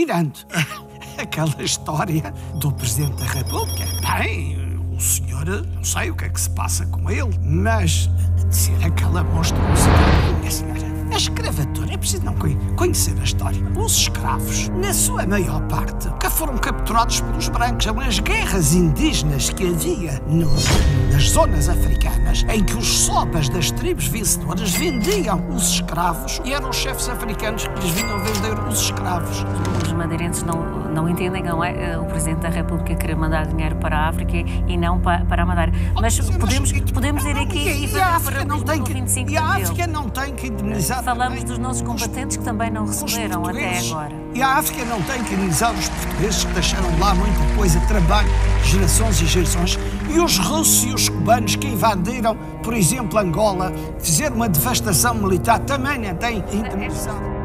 tirando aquela história do Presidente da República. Bem, o senhor, não sei o que é que se passa com ele, mas de ser aquela monstruosidade, minha senhora. A escravatura preciso não conhecer a história. Os escravos, na sua maior parte, que foram capturados pelos brancos nas guerras indígenas que havia nas zonas africanas, em que os sobas das tribos vencedoras vendiam os escravos e eram os chefes africanos que lhes vinham vender os escravos. Os madeirenses não, não entendem, não é? O Presidente da República querer mandar dinheiro para a África e não para, para a Madeira. Mas podemos, podemos ir aqui e, e, a África não tem que, e a África não tem que indemnizar Falamos dos nossos combatentes que também não receberam até agora. E a África não tem que indemnizar os portugueses que deixaram lá muita coisa, trabalho, gerações e gerações. E os russos e os cubanos que invadiram, por exemplo, Angola, fizeram uma devastação militar, também não têm indemnização.